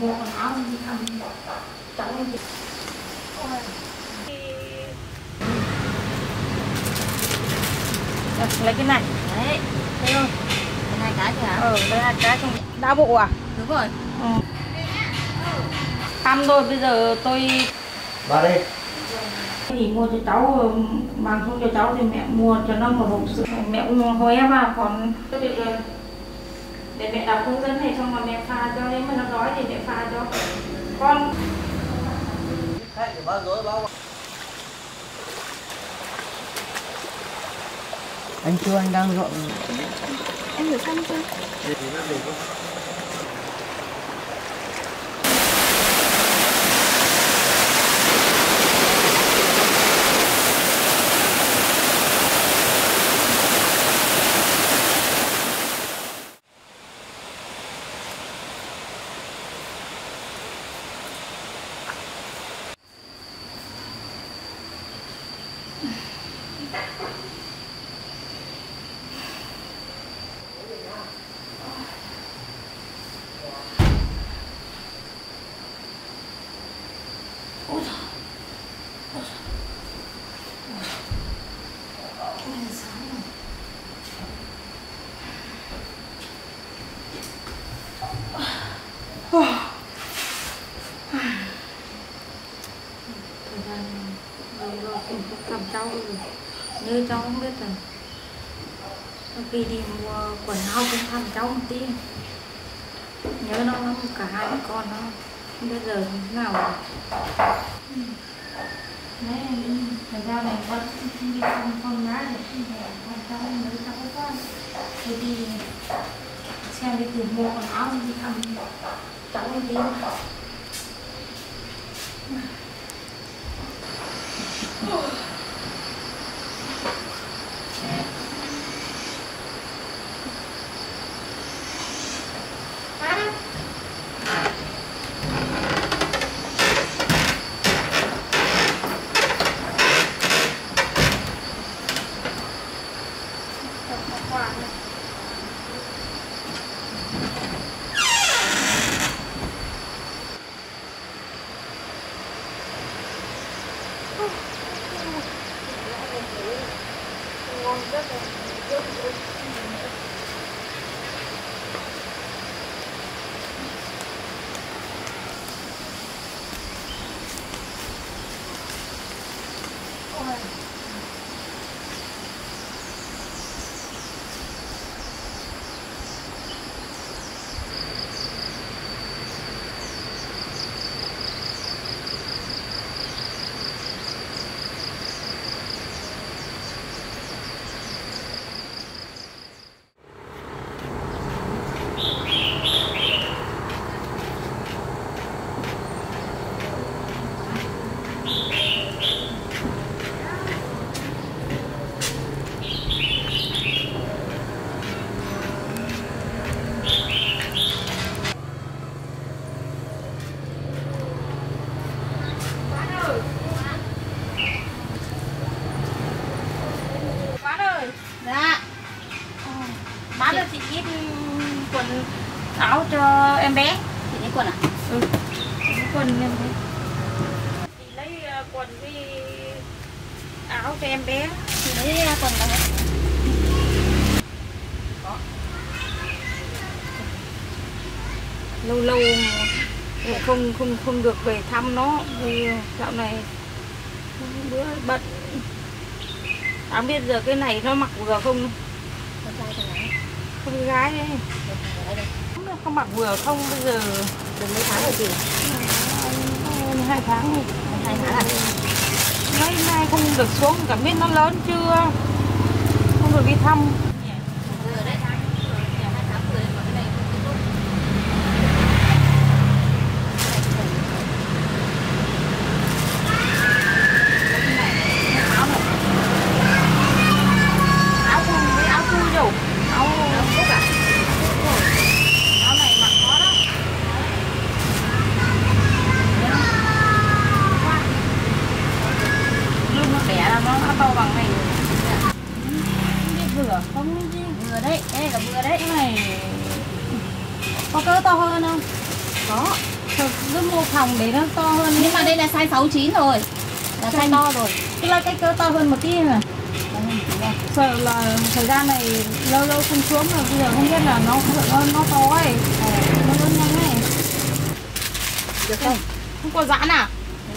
mua quần áo đi thăm cháu em lấy cái này đấy thấy không cái này cái gì hả ờ đây là cái trong đau bộ à đúng rồi ừ. thăm thôi bây giờ tôi Vào đây. thì mua cho cháu mang xuống cho cháu thì mẹ mua cho nó một hộp sữa mẹ cũng hối vào, còn để mẹ đọc hướng dẫn này xong rồi mẹ pha cho nếu mà nó đói thì mẹ pha cho con. Anh chưa anh đang dọn. em rửa xong chưa Để thì nó để không? ôi trời ôi trời ôi trời sáng rồi thời gian rồi rồi cũng không thăm cháu rồi như cháu không biết rồi Sau khi đi mua quần áo cũng thăm cháu một tí. Nhớ nó lắm, cả hai mẹ con nó không biết giờ thế nào rồi. Đấy thời gian này vẫn đi con con gái để đi về, con cháu mới cháu có con thì đi xem đi tìm mua quần áo đi thăm cháu một tí. Cho chị ít quần áo cho em bé. Chị lấy quần à? Ừ. Cái quần em bé. Chị lấy ờ, quần với áo cho em bé. Chị lấy à, quần đâu lâu lâu không không không được về thăm nó. Vì dạo này bữa bận. Đáng biết giờ cái này nó mặc vừa không? Con trai con gái đây không mặc vừa không bây giờ được mấy tháng rồi chị? Hai tháng hai tháng à? Mấy nay không được xuống cả biết nó lớn chưa? Không được đi thăm 269 rồi. Là thanh to rồi. Tức là cái cơ to hơn một tí rồi sợ là thời gian này lâu lâu không xuống là bây giờ không biết là nó nó nó to ấy. Ờ, nó lớn nhanh ấy. Được không không? có giãn à?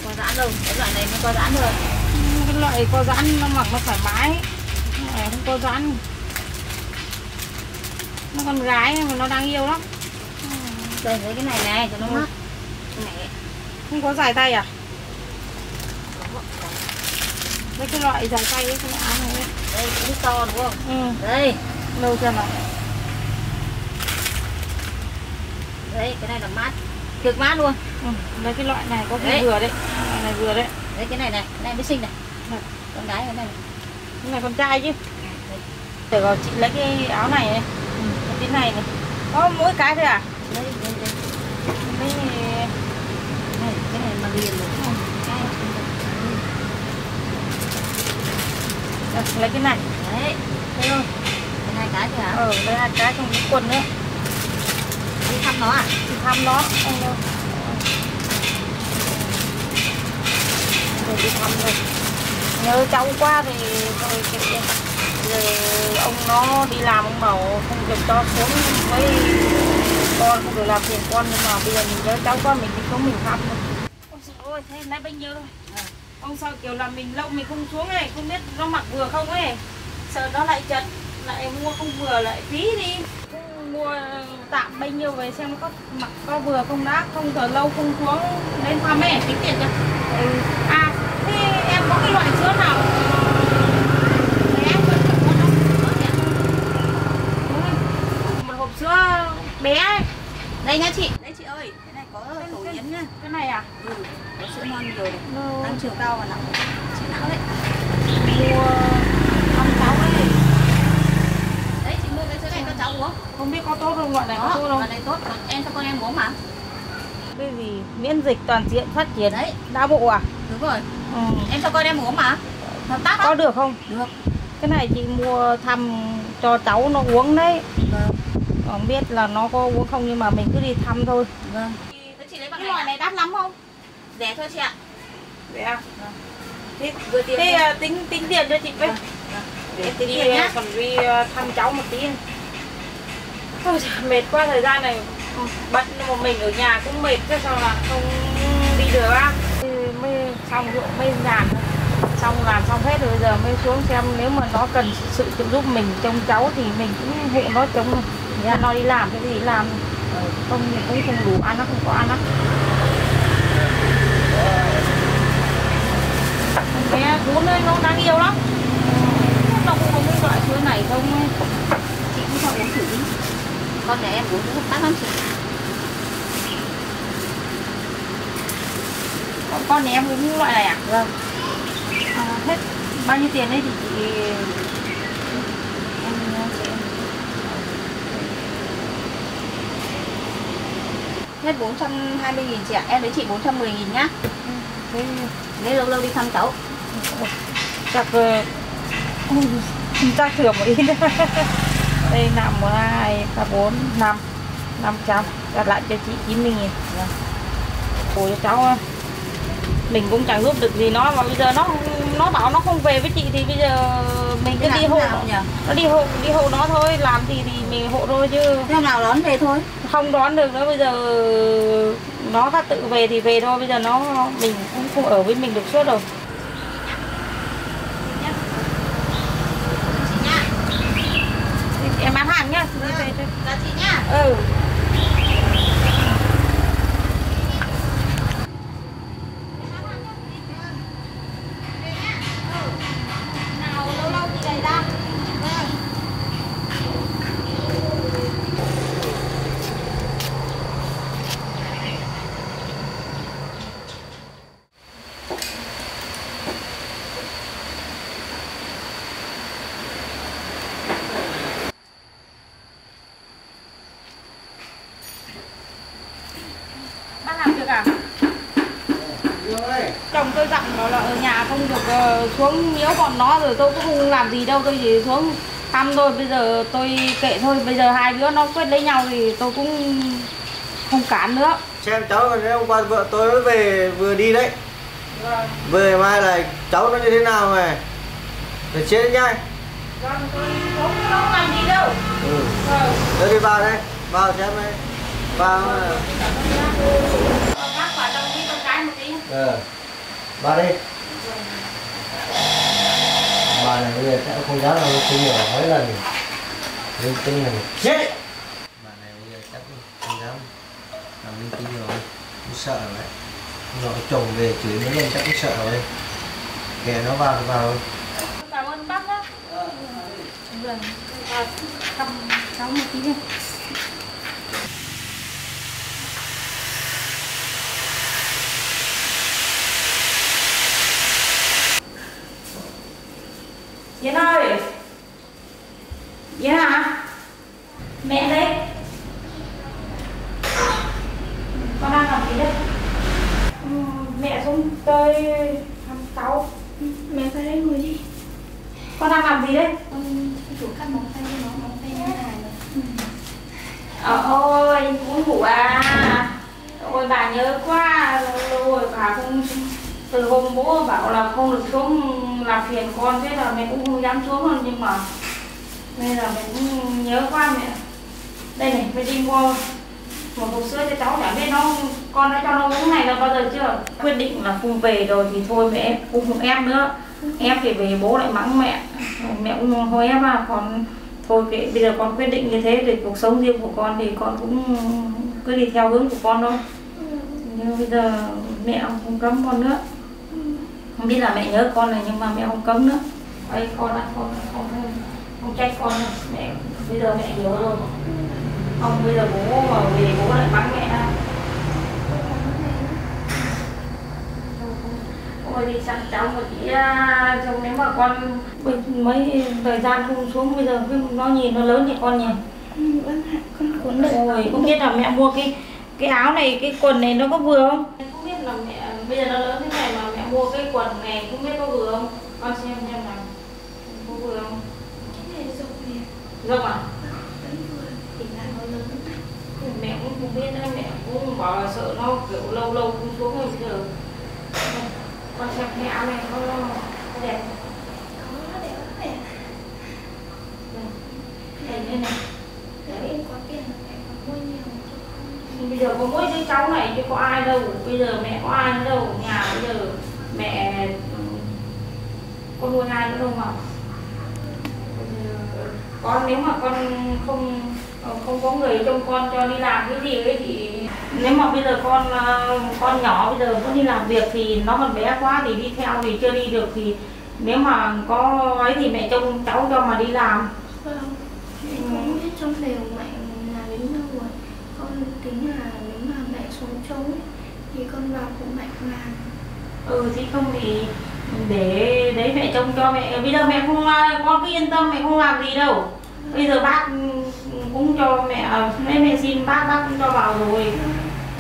Có giãn đâu cái loại này nó có giãn được. Ừ, cái loại có giãn nó mặc nó thoải mái. Không có giãn. Nó con gái mà nó đang yêu lắm. Trời cái này này cho nó ừ. mát. Không có dài tay à? Mấy cái loại dài tay ấy, cái áo này ấy. đây cũng to đúng không? Ừ, đây. Lâu chưa mà đấy cái này là mát. Cực mát luôn. Ừ, Lấy cái loại này có Đấy. vừa đấy. Loại này vừa đấy. Đấy cái này này cái này mới xinh này. Được. con gái cái này. Này. Cái này con trai chứ. Để rồi chị lấy cái áo này này. Ừ, Cái này này. Có mỗi cái thôi à? đây đây đây. Mấy này cái này mà liền rồi cái Được, lấy cái này. Đấy thấy không cái này cái thôi hả? Ờ, lấy hai cái trong cái quần nữa đi thăm nó à? Thì thăm nó. Không đâu Rồi đi thăm rồi Nhớ cháu qua thì rồi cái, cái, giờ ông nó đi làm ông bảo không được cho xuống mấy con không được làm phiền con nhưng mà bây giờ mình nhớ cháu qua mình đi xuống mình thăm thôi. Ôi dồi ôi thế nãy bao nhiêu? Rồi ông sao kiểu là mình lâu mình không xuống này không biết nó mặc vừa không ấy. Sợ nó lại chật lại mua không vừa lại phí đi. Mua tạm bao nhiêu về xem có mặc có vừa không đã không giờ lâu không xuống lên thăm ấy tính tiền cho. Ừ. à thế em có cái loại sữa nào? Bé hơn cả con không? Có nhỉ? Ừ. một hộp sữa bé ấy. đây nha chị đấy chị ơi cái này có tổ yến nhá cái này à ừ, sữa non nhiều này tăng chiều cao và nặng chị não đấy. Mua thăm cháu ấy. Đấy chị mua cái sữa này cho cháu uống. Không biết có tốt không loại này có tốt không? loại này tốt. Còn em cho con em uống mà. Cái gì miễn dịch toàn diện phát triển. Đấy. Đa bộ à? Đúng rồi. Ừ. em cho con em uống mà. Hợp tác có được không? Được. Cái này chị mua thăm cho cháu nó uống đấy. Vâng. Không biết là nó có uống không nhưng mà mình cứ đi thăm thôi. Vâng. Cái này loại này đắt lắm không rẻ thôi chị ạ rẻ à? thế, vừa tiền thế à, tính tính tiền cho chị với Vâng, vâng. để Tính đi nhá. à, còn đi à, thăm cháu một tí Thôi, mệt quá thời gian này bận một mình ở nhà cũng mệt thế sao là không đi được á mới xong ruộng mới thôi. xong làm xong hết rồi bây giờ mới xuống xem nếu mà nó cần sự trợ giúp mình trông cháu thì mình cũng hộ nó trông Dạ. nó đi làm cái gì làm không thì cũng không đủ ăn nó không có ăn á bé cuốn ấy nó đáng yêu lắm. Nó cũng biết loại chuối này không? Chị cũng cho uống thử đi. Con này em uống cũng tác lắm chị. Con, con này em uống loại này à? Vâng. À, hết. Bao nhiêu tiền đấy thì chị? Hết 420 nghìn chị ạ. Em lấy chị 410 nghìn nhá. Thế lấy lâu lâu đi thăm cháu chắc chắc thưởng một ít. Đây nằm một hai ba bốn năm. Năm trăm. Đặt lại cho chị chín mươi nghìn. Ủa cho cháu á. mình cũng chẳng giúp được gì nó mà bây giờ nó nó bảo nó không về với chị thì bây giờ mình cứ đi hộ. nó đi hộ đi hộ nó thôi làm gì thì mình hộ thôi chứ. Hôm nào đón về thôi? Không đón được nữa bây giờ nó đã tự về thì về thôi bây giờ nó mình cũng không ở với mình được suốt rồi chị nhá em bán hàng nhá Đi về thôi. Là chị nhá ừ nào lâu lâu chị về ra vâng bác làm được à chồng tôi dặn nó là ở nhà không được ờ, xuống nhiễu bọn nó rồi tôi cũng không làm gì đâu tôi chỉ xuống thăm thôi. Bây giờ tôi kệ thôi. Bây giờ hai đứa nó quyết lấy nhau thì tôi cũng không cản nữa. Xem cháu hôm qua vợ tôi mới về vừa đi đấy. Vâng. Về mai là cháu nó như thế nào này để chết nhá. Vâng tôi không làm gì đâu. Ừ. Vâng. Đưa đi vào đây. Vào xem đây. Vào. Bác vào trong tí con cái một tí. Ờ. Vào đây bà này bây giờ chắc không dám làm tin nhiều mấy lần. Linh tinh này. Chết! Bà này bây giờ chắc không dám. Làm linh tinh nhiều cũng sợ rồi đấy nó chồng về chửi mấy lần chắc cũng sợ rồi. Kẻ nó vào vào. Cảm ơn bác nhé vâng à, thăm cháu một tí đi Yến ơi Yến à Mẹ đây Con đang làm gì đấy ừ, Mẹ xuống tới thăm cháu. Mẹ phải đây ngồi đi. Con đang làm gì đấy Con chủ cắt móng tay cho nó, móng tay nó dài rồi Ờ, ôi, muốn ngủ à. Ôi bà nhớ quá. Rồi bà không từ hôm bố bảo là không được xuống làm phiền con thế là mẹ cũng không dám xuống luôn nhưng mà nên là mẹ cũng nhớ quá mẹ. Đây này mẹ đi mua một hộp sữa cho cháu chả biết nó con đã cho nó uống này là bao giờ chưa? Quyết định là không về rồi thì thôi mẹ cũng không ép nữa. Ép thì về bố lại mắng mẹ. Mẹ cũng hơi ép à còn thôi kệ bây giờ con quyết định như thế thì cuộc sống riêng của con thì con cũng cứ đi theo hướng của con thôi. Nhưng bây giờ mẹ không cấm con nữa không biết là mẹ nhớ con này nhưng mà mẹ không cấm nữa đây con đã con không không, trách con nữa. mẹ bây giờ mẹ nhớ rồi không bây giờ bố mà về bố lại mắng mẹ à. Ôi đi chăm cháu một tí à, trông nếu mà con mấy thời gian không xuống bây giờ nó nhìn nó lớn thì con nhỉ vâng ạ, con cuốn được Ôi, không biết là mẹ mua cái cái áo này, cái quần này nó có vừa không? Không biết là mẹ bây giờ nó lớn thế này mà mẹ mua cái quần này, không biết có vừa không? Con xem xem nào. Có vừa không? Cái này rộng nè Rộng à? Thì là nó lớn Mẹ cũng không biết đấy mẹ cũng bảo là sợ nó, kiểu, lâu lâu không xuống rồi bây giờ. Con xem cái áo này có đẹp không? Có đẹp lắm mẹ Đây đây này. Nếu em có tiền là mẹ còn mua nhiều bây giờ có mỗi đứa cháu này chứ có ai đâu. Bây giờ mẹ có ai nữa đâu. Nhà bây giờ mẹ ừ, con nuôi ai nữa đâu mà con nếu mà con không ờ, không có người trông con cho đi làm cái gì ấy thì nếu mà bây giờ con ờ, con nhỏ bây giờ có đi làm việc thì nó còn bé quá thì đi theo thì chưa đi được thì nếu mà có ấy thì mẹ trông cháu cho mà đi làm. Vâng cũng biết trông đều mẹ là đến đâu rồi Con tính là nếu mà mẹ xuống trống ấy, Thì con vào cùng mẹ làm ừ thì không thì để đấy mẹ trông cho mẹ. Bây giờ mẹ không con cứ yên tâm mẹ không làm gì đâu. Bây giờ bác cũng cho mẹ lấy mẹ xin bác bác cũng cho vào rồi.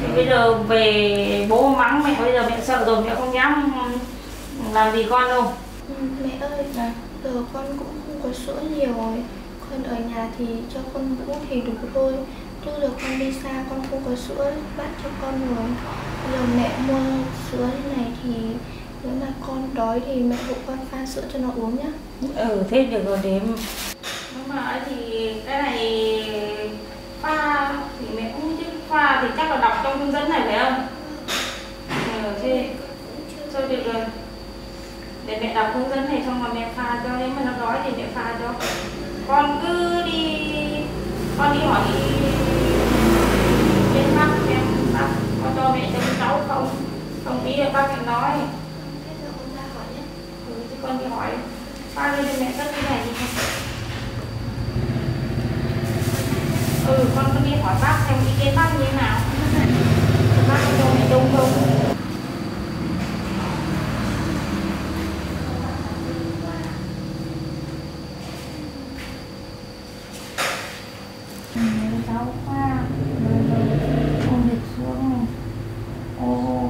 Thì bây giờ về bố mắng mẹ bây giờ mẹ sợ rồi mẹ không dám làm gì con đâu. Ừ, Mẹ ơi, giờ con cũng không có sữa nhiều rồi. Con ở nhà thì cho con bú thì đủ thôi Chứ giờ con đi xa con không có sữa bắt cho con rồi Bây giờ mẹ mua sữa như này thì nếu mà con đói thì mẹ hộ con pha sữa cho nó uống nhá. Ừ thế được rồi để nhưng mà ấy thì cái này pha thì mẹ cũng chứ pha thì chắc là đọc trong hướng dẫn này phải không? Ừ, thế thôi được rồi. Để mẹ đọc hướng dẫn này xong rồi mẹ pha cho nếu mà nó đói thì mẹ pha cho. Con cứ đi con đi hỏi bên bác xem bác có cho mẹ cho cháu không? Không tí được bác em nói. Con ừ, thì con đi hỏi pha lên mẹ cất cái này không ừ con cứ đi hỏi bác xem ý kiến bác như thế nào. Bác có cho mẹ trông không Ừ, cháu quá con dịch xuống này ôi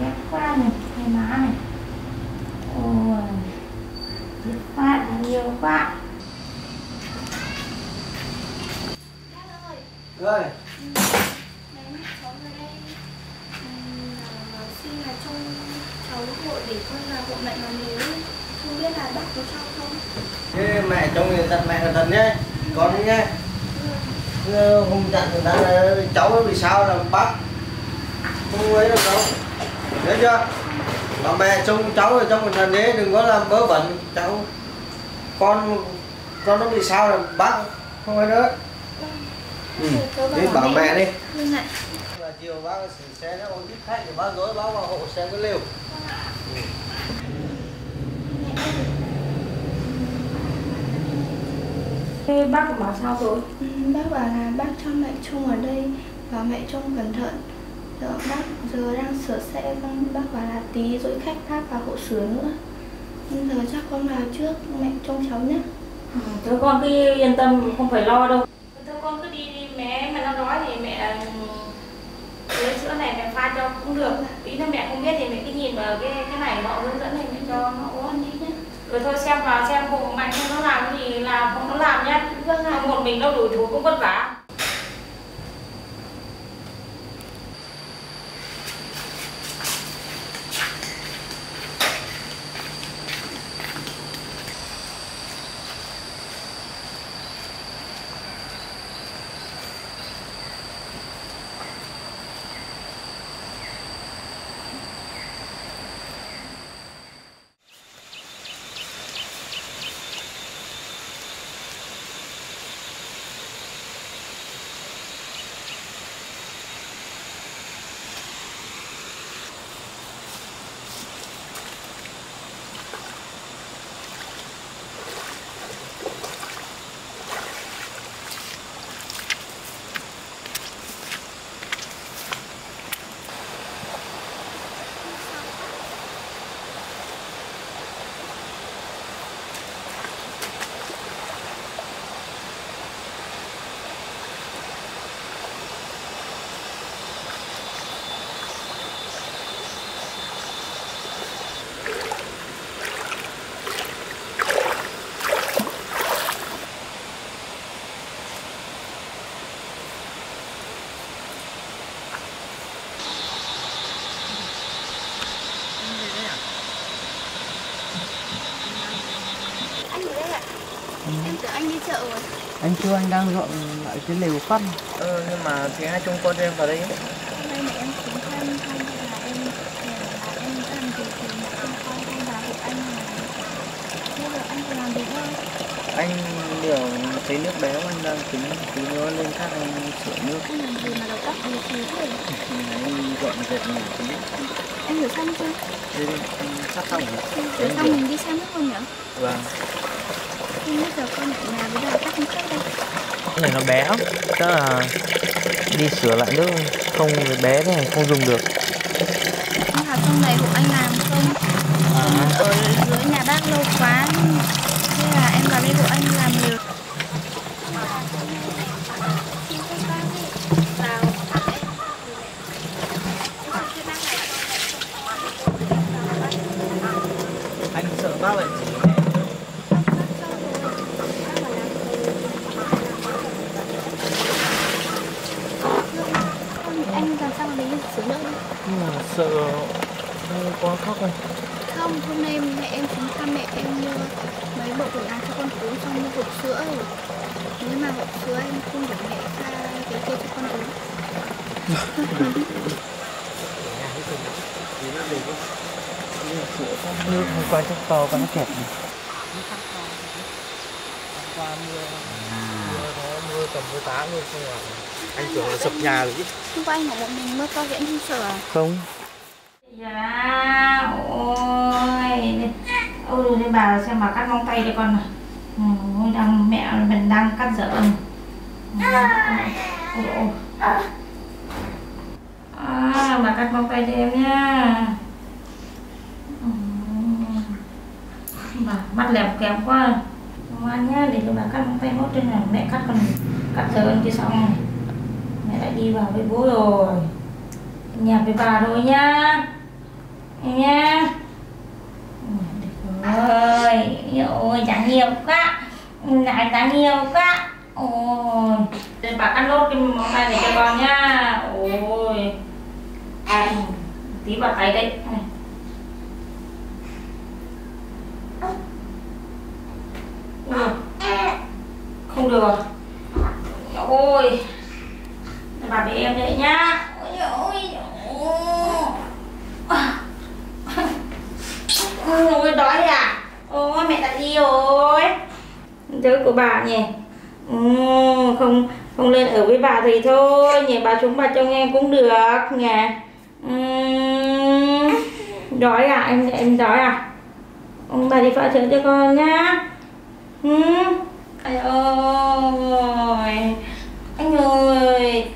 ghét quá này hai má này ôi ghét quá nhiều quá rồi. Xin là trong cháu để con là hộ mẹ nó nếu không biết là bác có cho không? Thế mẹ trong người tận mẹ cẩn thận nhé. Con nhé. Ờ, hôm dặn người ta là cháu nó bị sao là bác không ấy được đâu nhớ chưa? Bà mẹ trông cháu ở trong người thần đấy đừng có làm bớ bẩn cháu con con nó bị sao là bác không? Ấy nữa ừ. Đi bảo mẹ đi. là chiều bác xử xe nó ôn tiếp khách thì bác dối bác vào hộ xe cái liều. Thế bác bảo sao rồi? Ừ, Bác bảo là bác cho mẹ trông ở đây và mẹ trông cẩn thận. Giờ bác giờ đang sửa xe bác bảo là tí rồi khách khác vào hộ sửa nữa Nên giờ chắc con vào trước mẹ trông cháu nhé. Ừ, Thôi con cứ yên tâm không phải lo đâu. Thôi con cứ đi đi. Mẹ mà nó đói thì mẹ ừ, lấy sữa này mẹ pha cho cũng được. Tí nữa mẹ không biết thì mẹ cứ nhìn vào cái cái này họ hướng dẫn thì mẹ cho nó uống đi nhé. Rồi thôi xem vào xem bụng mạnh nó làm gì làm không nó làm nhá Vâng một mình đâu đủ chú cũng vất vả Anh ở đây ạ Em tưởng anh đi chợ rồi anh chưa anh đang dọn lại cái lều phân ờ nhưng mà thì hai chúng con em vào đây Hôm nay mẹ em xuống thăm thăm là em là em ăn thì thì mẹ em con vào hộ anh là Bây anh phải làm việc thôi anh điều thấy nước béo anh đang tính tí nữa lên khác anh sửa nước. Anh làm gì mà đầu óc đi xì thế thì anh dọn dẹp nhà tí Anh rửa xong chưa? đây đi anh sắp xong rồi. Rửa xong mình đi xem nước không nhỉ? vâng Giờ con ở nhà với không cái này nó bé lắm. Chắc là đi sửa lại nước không bé thế này không dùng được. Nhưng mà trong này hộ anh làm không? Ở dưới nhà bác lâu quá. Thế là em vào đây hộ anh làm nhiều anh sợ bác lại chỉ anh làm sao mà lấy sửa nước đi nhưng mà sợ quá khóc rồi. Không hôm nay mẹ em xuống thăm mẹ em mua mấy bộ quần áo cho con uống xong mua hộp sữa rồi. Nếu mà hộp sữa em không để mẹ pha cái kia cho con uống. Nước hôm qua chắc to quá nó kẹt này. Qua mưa mưa nó mưa tầm mưa tá luôn không à anh tưởng là sập nhà rồi chứ. Hôm qua anh ngủ một mình mưa to thì anh không sợ à? Không. Dạ, tôi để bà xem bà cắt móng tay cho con này ừ, Ôi, đang, mẹ mình đang cắt dở. Ừ, ừ. ôi. À, bà cắt móng tay cho em nhá. Ừ. bà mắt lẹp kém quá. Ngoan nhá? Để cho bà cắt móng tay nốt trên này. Mẹ cắt con cắt dở anh kia xong này. Mẹ lại đi vào với bố rồi. Nhà với bà rồi nhá. Nha ơi ôi chẳng nhiều quá. Lại chẳng nhiều quá. Ôi. Để bà ăn nốt cái món này để cho con nha ôi. Vào tay đấy. Không được. Ôi. Bà để em đấy nhá. Ôi ôi ôi đói à? Ôi mẹ đã đi rồi. Đứa của bà nhỉ? Ừ, không không lên ở với bà thì thôi nhỉ? Bà xuống bà cho nghe cũng được nhỉ? Ừ, đói à? Em em đói à? Ông bà đi pha sữa cho con nhá. Ừ. Ây ơi. Anh ơi.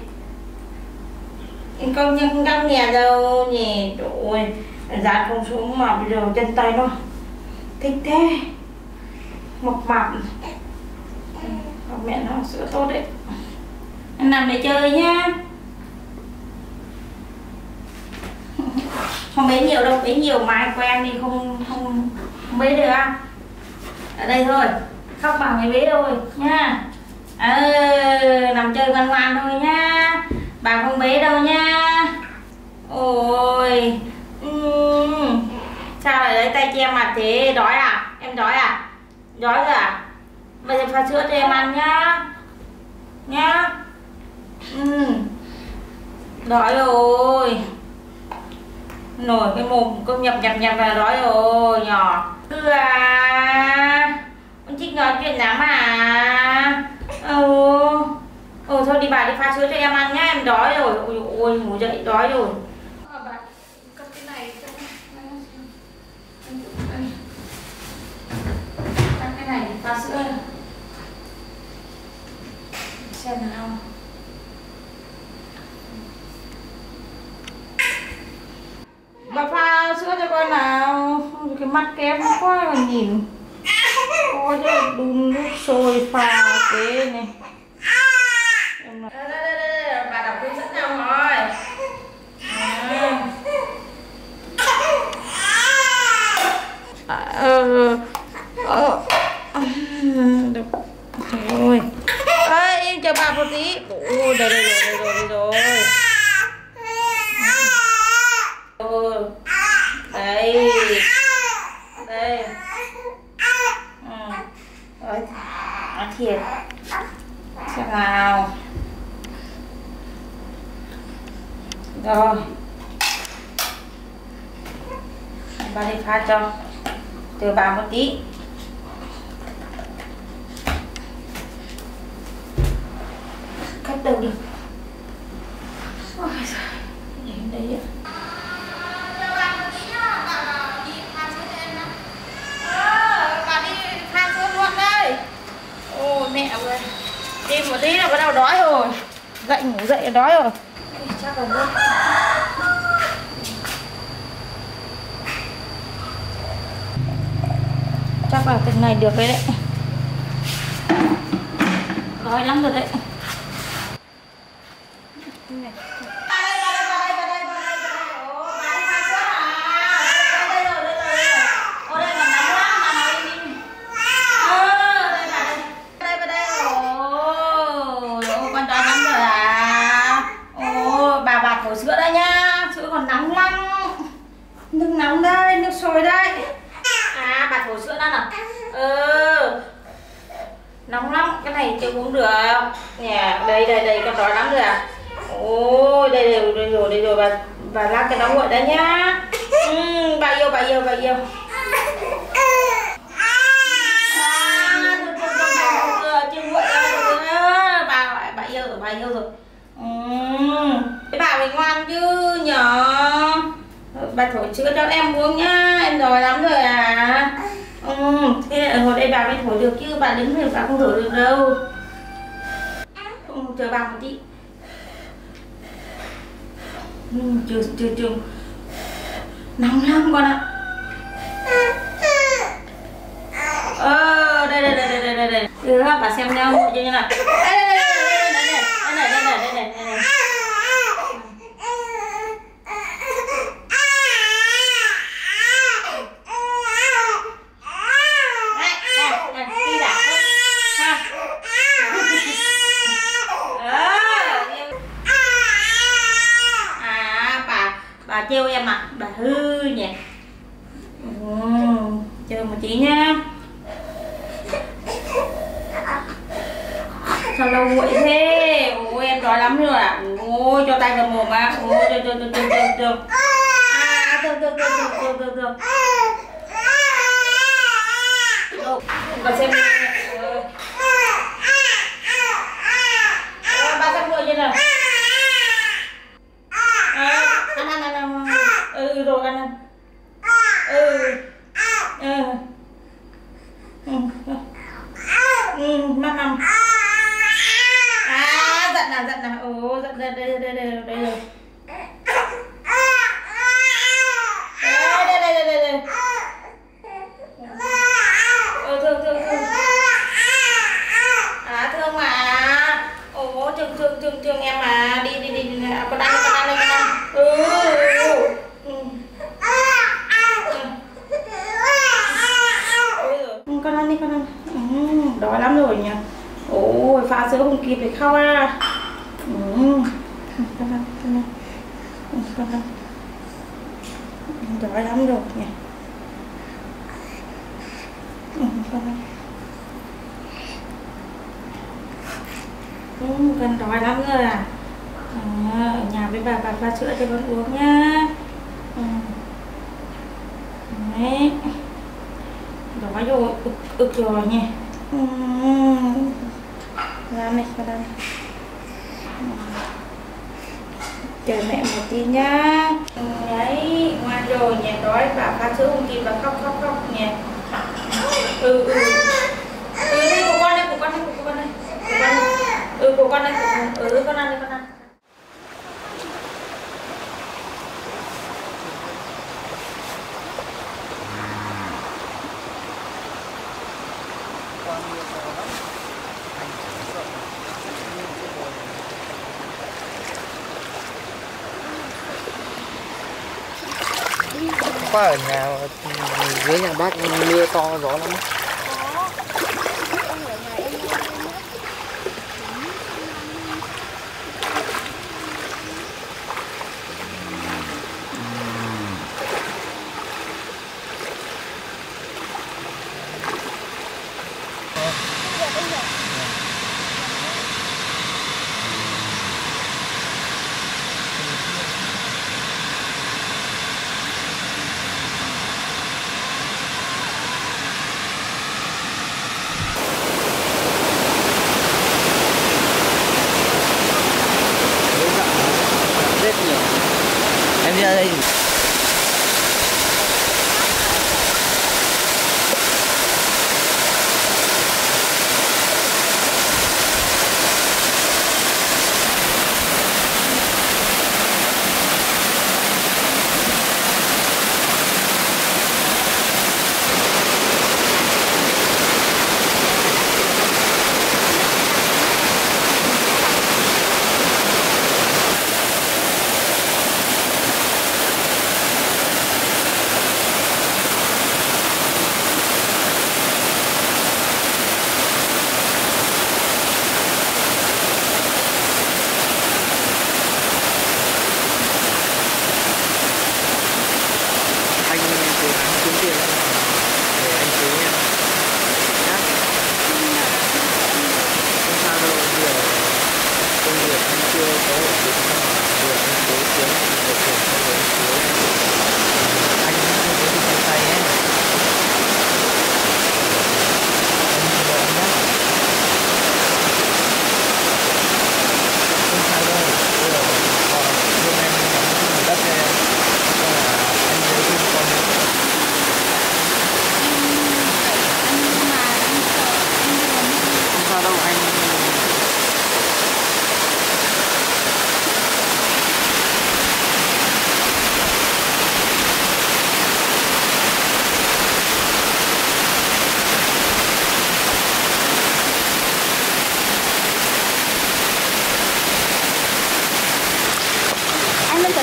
Con nhân con nhà đâu nhỉ? Trời Dạ, giá không xuống mà bây giờ chân tay nó Thích thế. Mộc mạc, Mẹ nó sữa tốt đấy. Anh nằm để chơi nhá. Không bế nhiều đâu Bế nhiều mà quen đi không không, không bế được Ở đây thôi khóc bằng mày bé thôi nha ờ, nằm chơi ngoan ngoan thôi nha bà không bé đâu nha ôi uhm. sao lại lấy tay che mặt thế? Đói à? Em đói à? Đói rồi à? Bây giờ pha sữa cho em ăn nhá. Nhá. Ừ. đói rồi. Nổi cái mồm công nhập nhập nhập là đói rồi, nhỏ. Cứ à. Con thích nói chuyện lắm à. Ừ. Ừ thôi đi bà đi pha sữa cho em ăn nhá. Em đói rồi. Ôi ôi, ngủ dậy đói rồi à, bà cất cái này cho cái này pha sữa xem nào. Bà pha sữa cho con nào. Cái mắt kém quá mà nhìn. Có chứ đun nước sôi pha kế này. Đây, đây, đây, đây. bà đọc hướng dẫn nhau rồi. À, bà yêu rồi. Bà cái bà phải ngoan chứ nhỏ ờ, bà thổi chưa cho em uống nhá em đói lắm rồi à. Ừ, thế ở ngồi đây bà mới thổi được chứ bà đứng thì bà không thổi được đâu. Ừ, chờ bà một tí. Ừ, chưa chưa chưa nóng lắm con ạ. Ờ đây đây đây đây đây đây được bà xem nhau một như nào. Đây đây sao lâu nguội thế? Ôi, em đói lắm rồi à ôi, cho tay vào mồm á ôi, cho cho cho cho cho cho. Cho cho cho cho cho cho. được được còn xem không kịp để khao à giỏi lắm rồi nhỉ. Gần đói lắm rồi à. Ờ, ở nhà với bà bà pha sữa cho con uống nhá. Đấy. Đói rồi, ực ực rồi nhỉ. chữ hung kim và khóc khóc khóc nha. ở nhà dưới nhà bác mưa to gió lắm.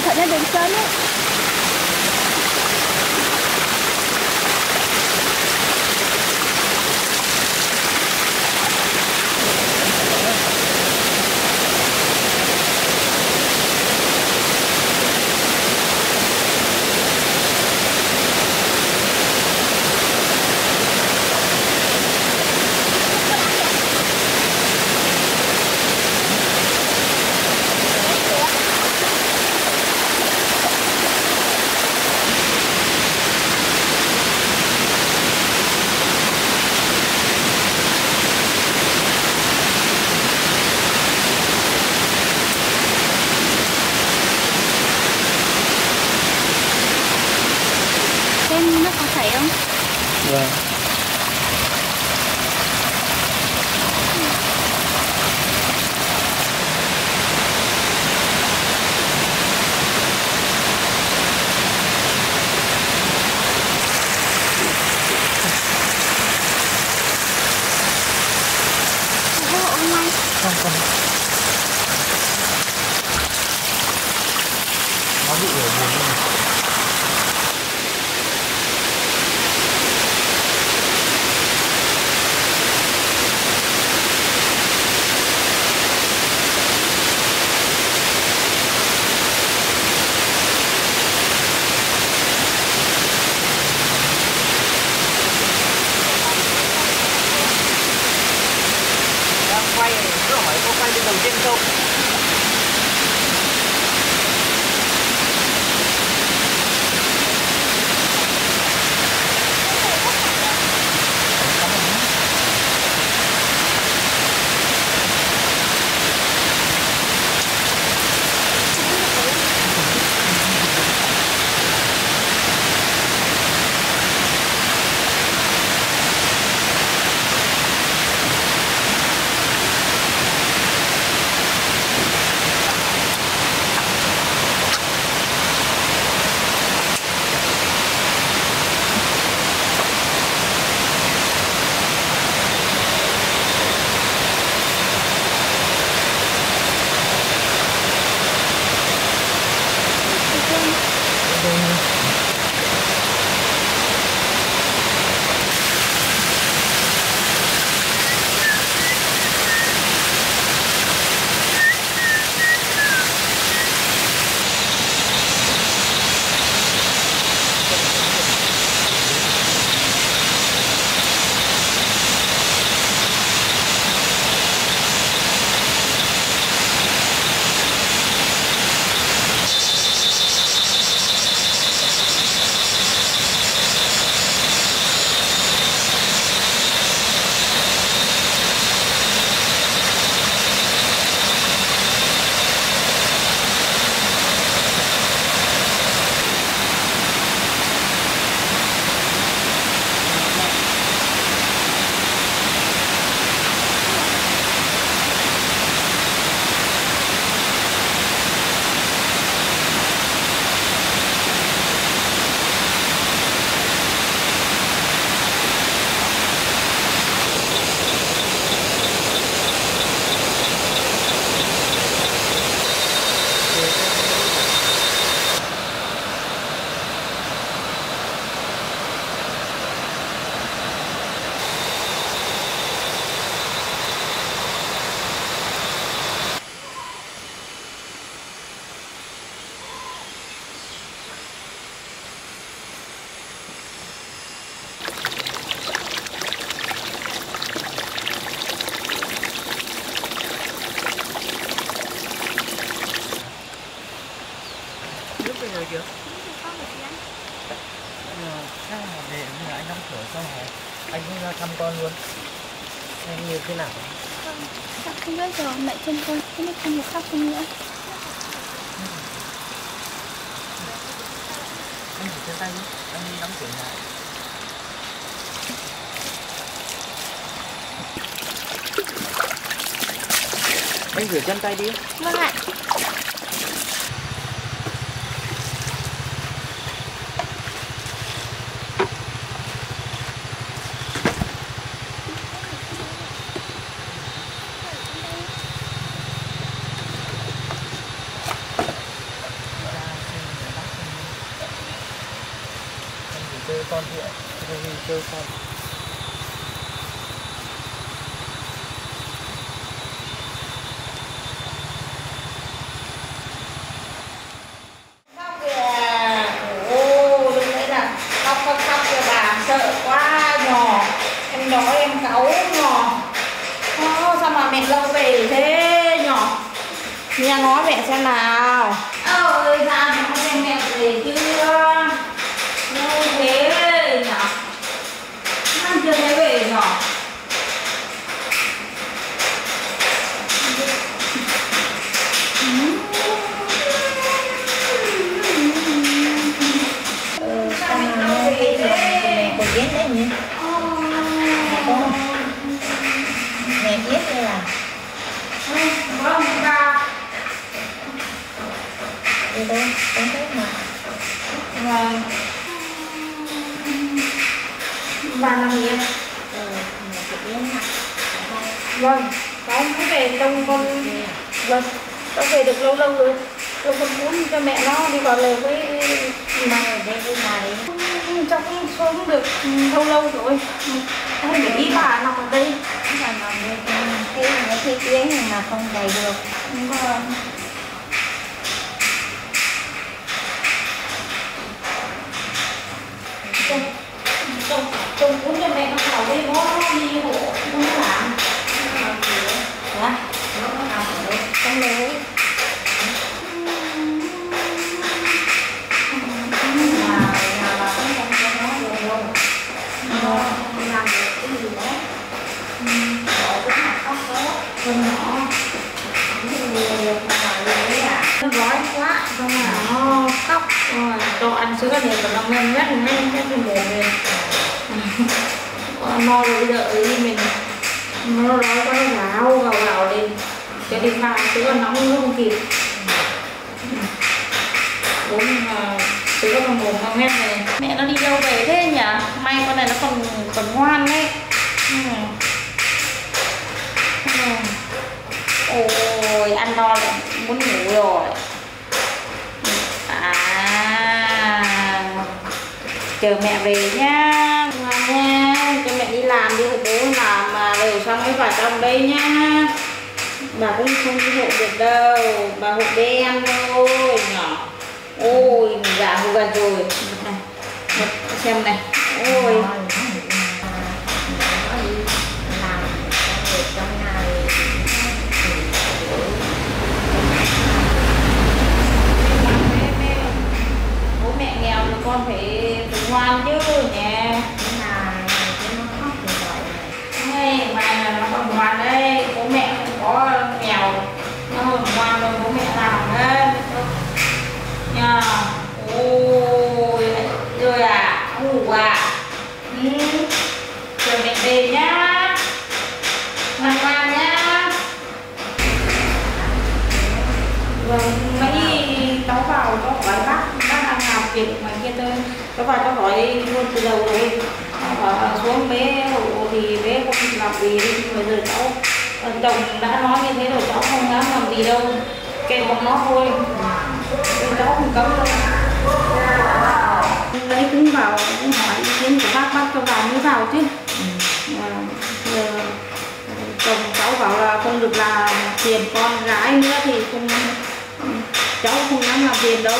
thuận đến bến sơn ấy rửa chân tay đi. Vâng ạ. Ôi, ăn no lại muốn ngủ rồi. À. Chờ mẹ về nhá Ngoan nha. Cho mẹ đi làm đi bố làm mà về xong mới vào trong đây nhá. Bà cũng không đi hộ được đâu Bà hộ đen thôi nhỏ. Ôi, dạ hộ gần rồi. Này, xem này. Ôi nó đi làm công việc trong ngày bố mẹ nghèo thì con phải, phải ngoan chứ nhỉ nhưng mà cái nó khóc thì là nó còn ngoan đấy bố mẹ không có nghèo nó còn ngoan rồi bố mẹ làm đấy. Nha ôi rồi à ngủ à ừ. chờ mẹ về nhá. Ngoan ngoan nhá. Vâng mấy cháu vào nó phải bác bác đang làm việc ngoài kia tôi cháu vào cháu hỏi luôn từ đầu rồi? Bảo là xuống bé hộ thì bé không làm gì đi bây giờ cháu ờ, chồng đã nói như thế rồi cháu không dám làm gì đâu. Kệ bọn nó thôi. Nên cháu không cấm đâu. Đấy cũng vào cũng hỏi ý kiến của bác bác cho vào mới vào chứ. Mà giờ chồng cháu bảo là không được làm tiền con gái nữa thì không cháu không dám làm tiền đâu.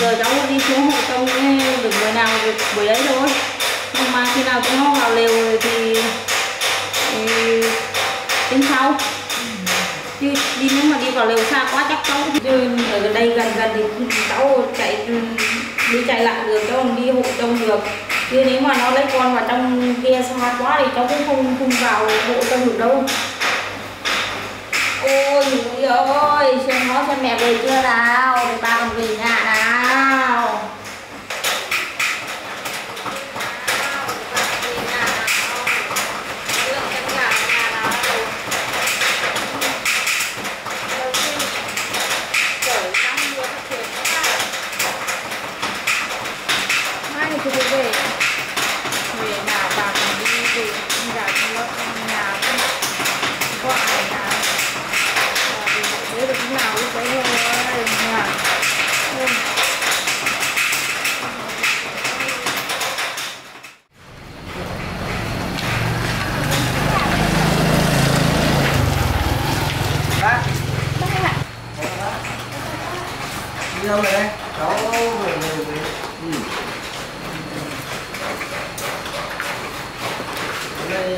Giờ cháu đi xuống hộ công được buổi nào được buổi đấy thôi. Nhưng mà khi nào chúng nó vào lều rồi thì, thì tính sau. Chứ đi nếu mà đi vào lều xa quá chắc cháu chứ ở đây gần gần thì cháu chạy đi chạy lại được cháu còn đi hộ trông được. Chứ nếu mà nó lấy con vào trong kia xa quá thì cháu cũng không không vào hộ trông được đâu ôi ơi xem nó xem mẹ về chưa nào ba còn về nha nào Mai thì tôi về Về nào bà còn đi về Không ra trong lớp trong nhà không có ai nào Bà vì thế được lúc nào lúc đấy thôi nhà Ôi. Bác Đi đâu rồi đây? Cháu về về về Ừ Hôm nay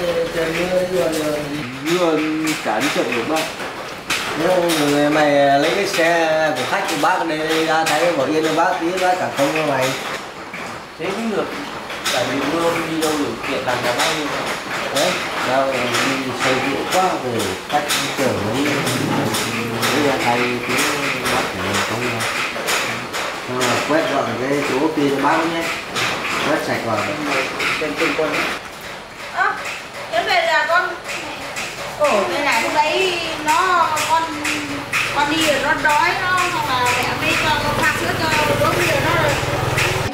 trời mưa đi chợ được bác Nếu người mày lấy cái xe của khách của bác đây ra thấy bỏ yên cho bác tí bác cả không cho mày. Thế cũng được. Tại vì mưa đi đâu được kiện làm nhà bác đi. Đấy, đâu đi xây dựng quá rồi khách chở đi Bây giờ thầy tí bác phải không đâu quét dọn cái chỗ kia cho bác nhé. Quét sạch vào. Trên trên quân thế về là con Ồ, cái này lúc đấy nó con con đi rồi nó đói nó hoặc là mẹ mới cho con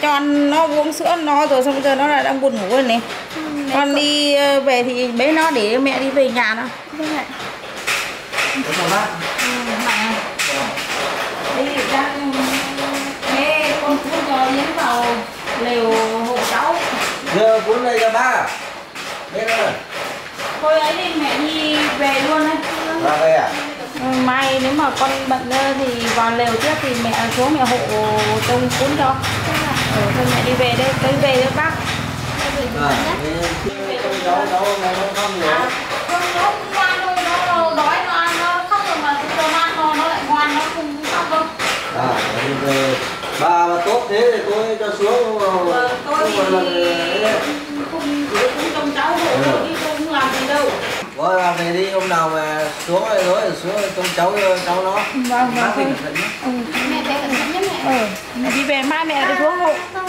con nó uống sữa no rồi xong bây giờ nó lại đang buồn ngủ rồi này con đi ờ, về thì bế nó để mẹ đi về nhà nó vâng ạ Có chào bác. mẹ đi ra bế con cũng cho yến vào lều hộ cháu Giờ cuốn đây cho bác à? Biết rồi. Thôi ấy đi mẹ đi về luôn đấy Ra đây à? Mai nếu mà con bận ờ, thì vào lều tiếp thì mẹ xuống mẹ hộ trông cuốn cho. Ừ, thôi mẹ đi về đây tới về đấy bác. À, hôm nay nó không nhiều. cũng ngoan thôi nó đói nó ăn nó khóc rồi mà cho nó ăn nó nó lại ngoan nó không khóc đâu À, về. Bà mà tốt thế thì tôi cho xuống. Ờ, tôi không thì không cũng trông cháu hộ chứ tôi không làm gì đâu Có là về đi hôm nào mà xuống rồi rồi xuống rồi trông cháu cháu nó. vâng vâng thôi nhé. ừ. mẹ bé cẩn thận nhé mẹ ừ. mẹ đi về mai mẹ đi xuống hộ vâng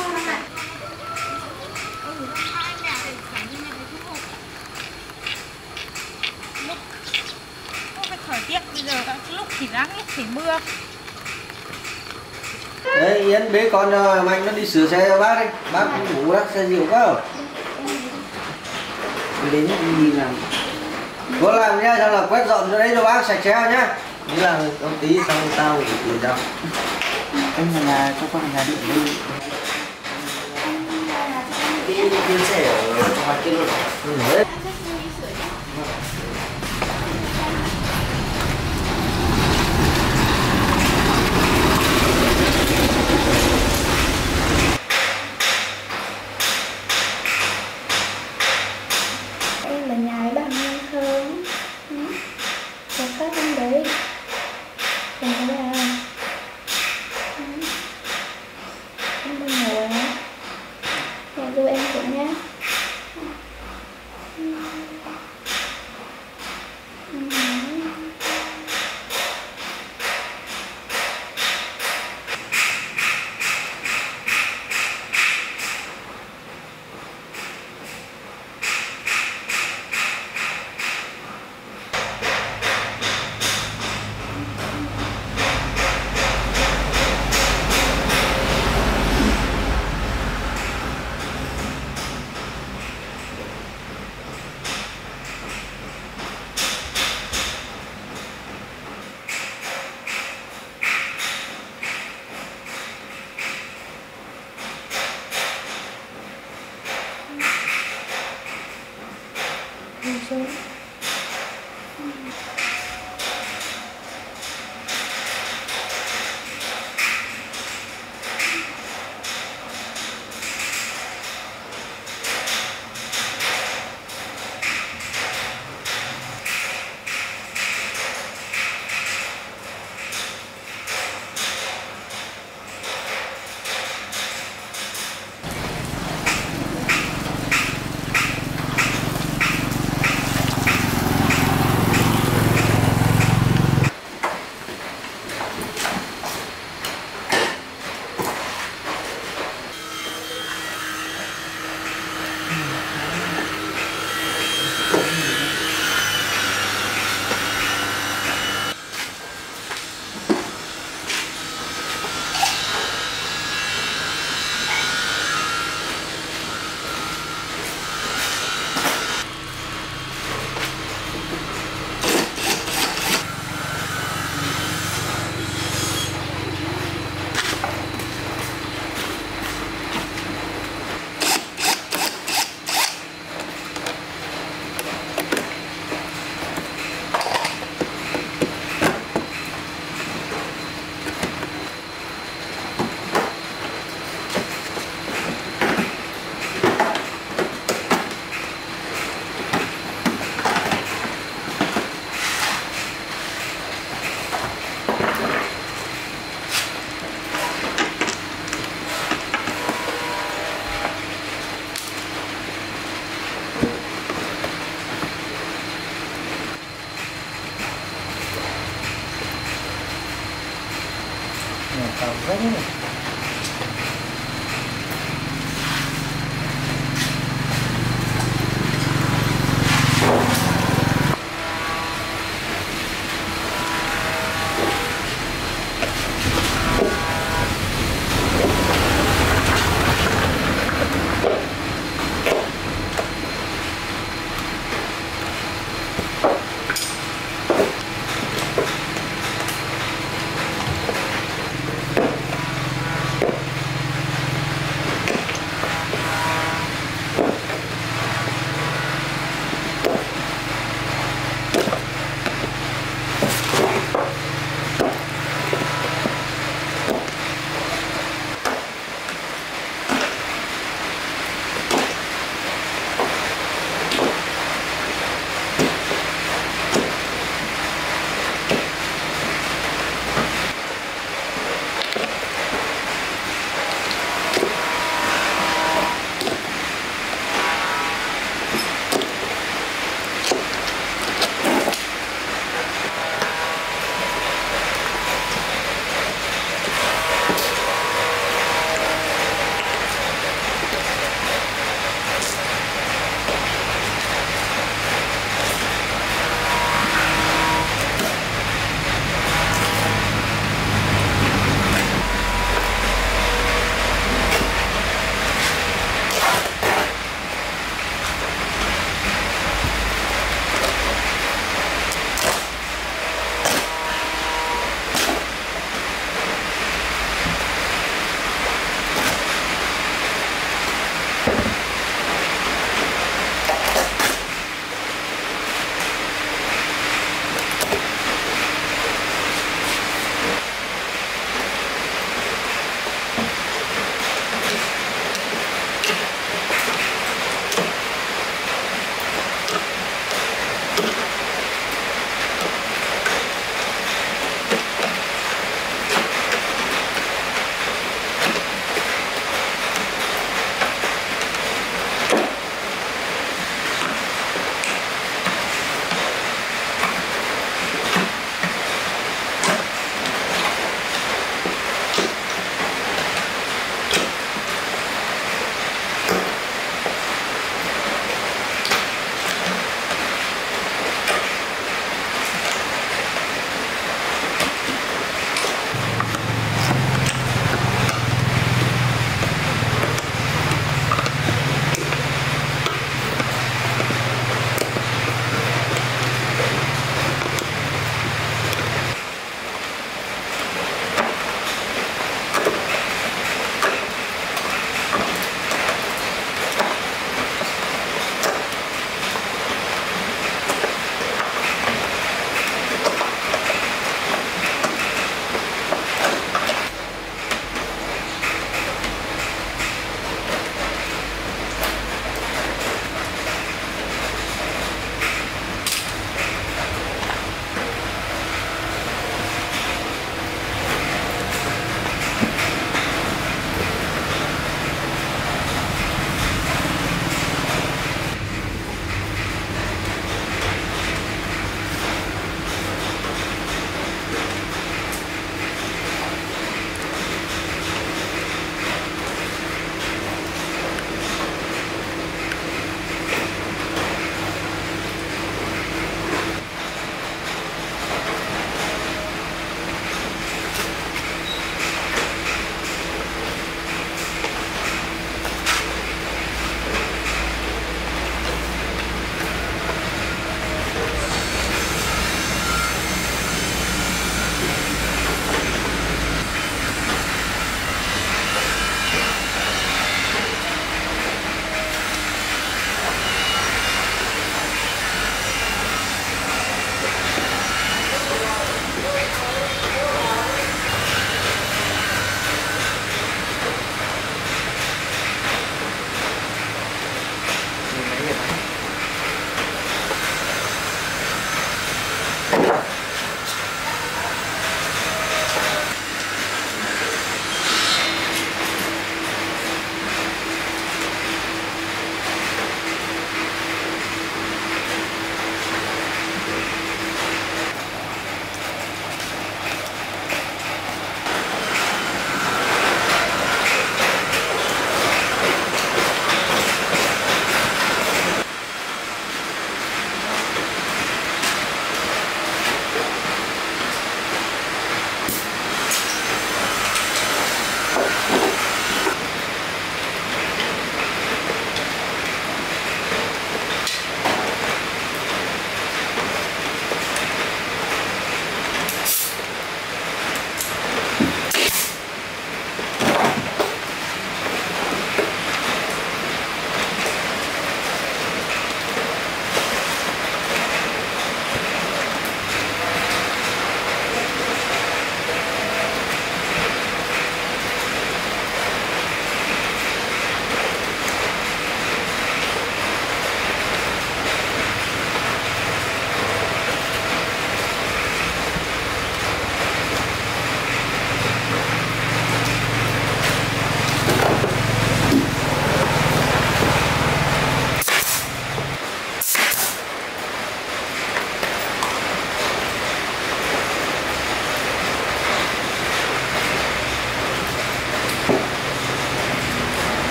thời tiết bây giờ lúc thì nắng lúc thì mưa Đấy, Yến bế con cho Mạnh nó đi sửa xe cho bác đi. Bác cũng ngủ đó, xe nhiều quá rồi. Đi đến đi làm. Có làm nhá, xong là quét dọn cho đấy cho bác sạch sẽ nhá. Đi làm ông tí xong tao gửi tiền cho. anh là nhà cho con nhà điện đi Cái chia sẻ ở ngoài kia luôn.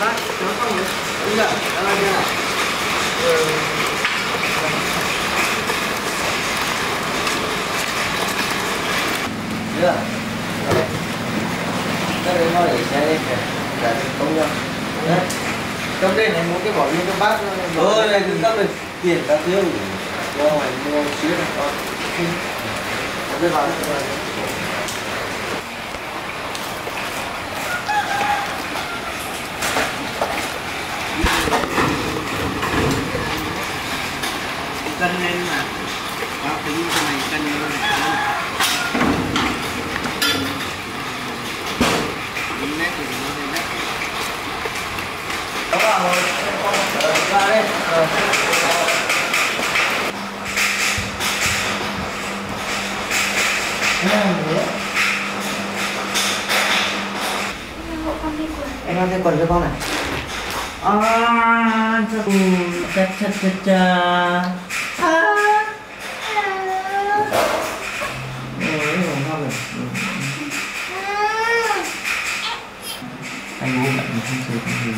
Bác nó không là như chưa cái đấy nói để xe đi kìa trả công đấy trong đây này muốn cái bỏ như cái bác ơ này đừng cấp đi tiền đã thiếu, cho mày mua xíu này con cái vào cân lên mà. Có tính cái này cân lên Đúng nét thì nó lên nét. Ra đây. Ờ. hộ con đi quần Em mang cái quần cho con này. à cha cha cha cha gì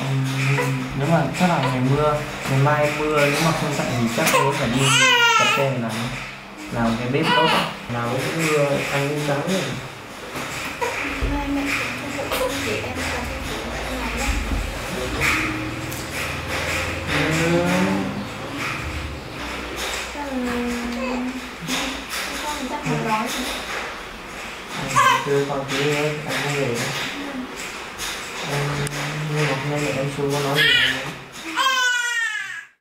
Ừm, nếu mà chắc là ngày mưa ngày mai mưa nếu mà không tạnh thì chắc bố phải đi cà phê làm làm cái bếp tốt. Nào cũng mưa anh cũng dám rồi. Là là Thưa con nghe anh không về đâu em nhưng mà hôm nay mẹ